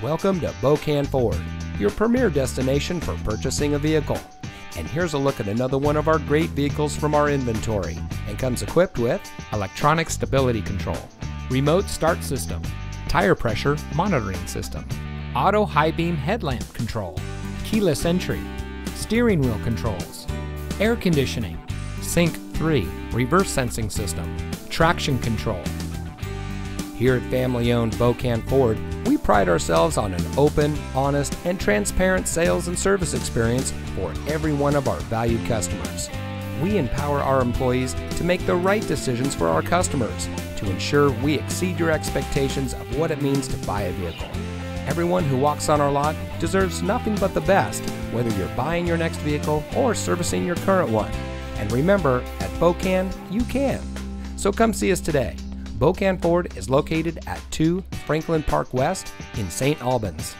Welcome to Bokan Ford, your premier destination for purchasing a vehicle. And here's a look at another one of our great vehicles from our inventory and comes equipped with electronic stability control, remote start system, tire pressure monitoring system, auto high beam headlamp control, keyless entry, steering wheel controls, air conditioning, Sync 3 reverse sensing system, traction control. Here at family owned Bokan Ford, we pride ourselves on an open, honest, and transparent sales and service experience for every one of our valued customers. We empower our employees to make the right decisions for our customers to ensure we exceed your expectations of what it means to buy a vehicle. Everyone who walks on our lot deserves nothing but the best, whether you're buying your next vehicle or servicing your current one. And remember, at Bokan, you can. So come see us today. Bokan Ford is located at 2 Franklin Park West in St. Albans.